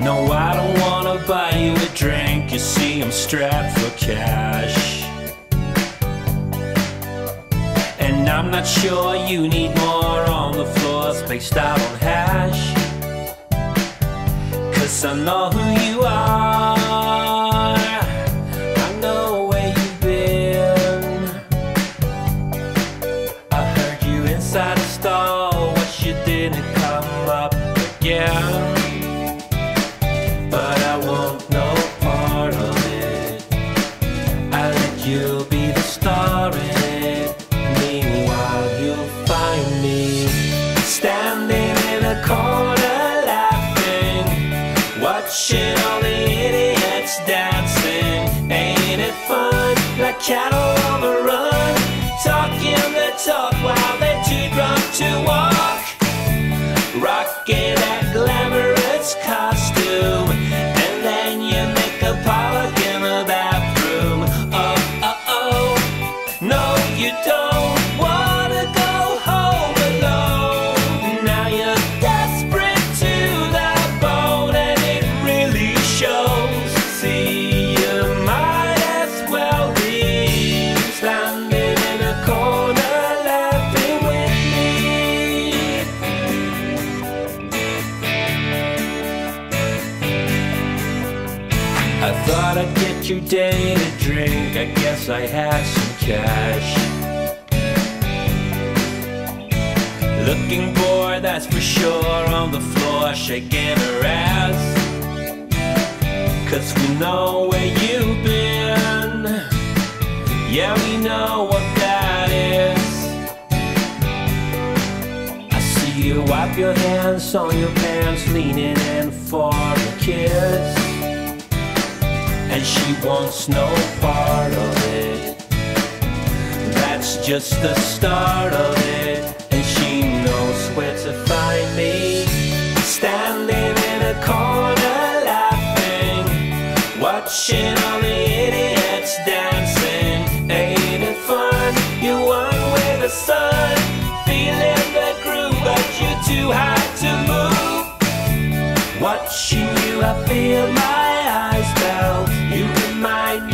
No, I don't wanna buy you a drink. You see, I'm strapped for cash. And I'm not sure you need more on the floor, spaced out on hash. Cause I know who you are. All the idiots dancing. Ain't it fun? Like cattle on the run, talking the talk get your day to drink. I guess I had some cash. Looking bored, that's for sure, on the floor, shaking her ass. Cause we know where you've been. Yeah, we know what that is. I see you wipe your hands on your pants, leaning in for the kiss and she wants no part of it. That's just the start of it, and she knows where to find me. Standing in a corner laughing, watching all the idiots dancing. Ain't it fun? You're one with the sun, feeling the groove, but you're too high to move. Watching you, I feel my eyes melt. You